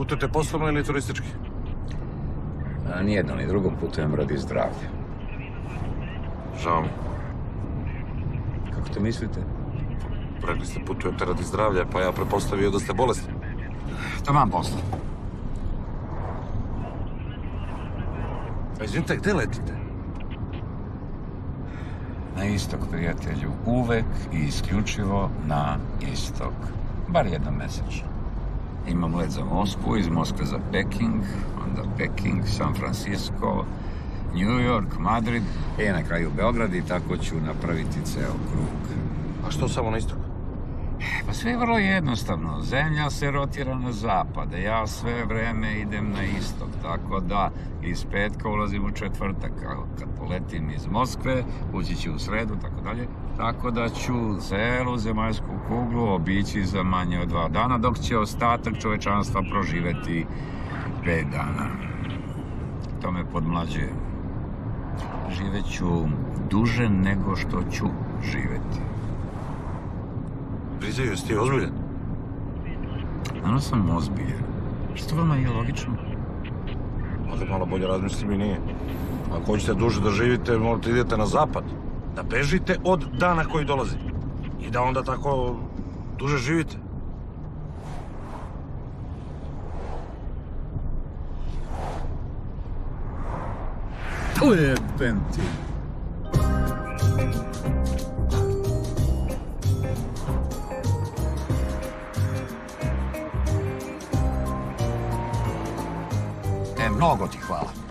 Putujete poslovno ili turistički? A nijedno ni drugom putujem radi zdravlja. Žao mi. Kako to mislite? Rekli ste putujete radi zdravlja, pa ja prepostavio da ste bolesni. Taman posla. A izvinite, gde letite? Na istok, prijatelju. Uvek i isključivo na istok. Bar jednom mesečno. Imam let za Moskvu, iz Moskve za Peking, onda Peking, San Francisco, New York, Madrid i na kraju Beograd i tako ću napraviti ceo krug. A što samo na istok? Pa sve je vrlo jednostavno. Zemlja se rotira na zapad, ja sve vreme idem na istok. Tako da iz petka ulazim u četvrtak, kad poletim iz Moskve, ući ću u sredu, tako dalje. Tako da ću celu zemaljsku kuglu obići za manje od dva dana, dok će ostatak čovečanstva proživeti pet dana. To me podmlađuje. Živeću duže nego što ću živeti. Prizaju, jeste ti ozbiljan? Ano sam ozbiljan. Što vama je logično? Možda malo bolje razmislim i nije. Ako hoćete duže da živite, morate idete na zapad. Da bežite od dana koji dolazi. I da onda tako duže živite. To je mnogo ti hvala.